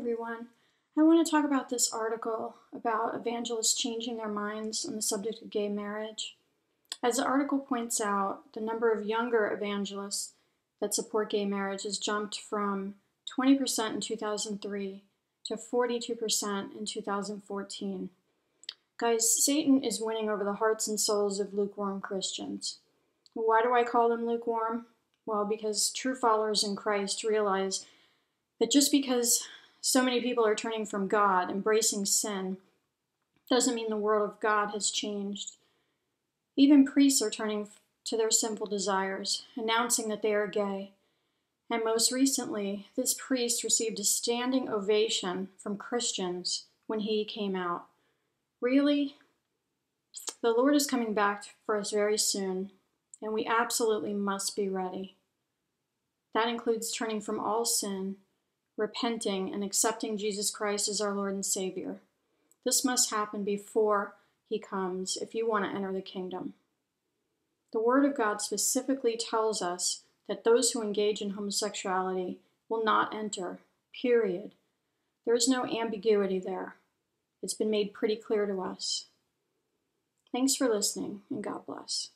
everyone. I want to talk about this article about evangelists changing their minds on the subject of gay marriage. As the article points out, the number of younger evangelists that support gay marriage has jumped from 20% in 2003 to 42% in 2014. Guys, Satan is winning over the hearts and souls of lukewarm Christians. Why do I call them lukewarm? Well, because true followers in Christ realize that just because so many people are turning from God, embracing sin, doesn't mean the world of God has changed. Even priests are turning to their sinful desires, announcing that they are gay. And most recently, this priest received a standing ovation from Christians when he came out. Really? The Lord is coming back for us very soon, and we absolutely must be ready. That includes turning from all sin repenting, and accepting Jesus Christ as our Lord and Savior. This must happen before He comes if you want to enter the kingdom. The Word of God specifically tells us that those who engage in homosexuality will not enter, period. There is no ambiguity there. It's been made pretty clear to us. Thanks for listening, and God bless.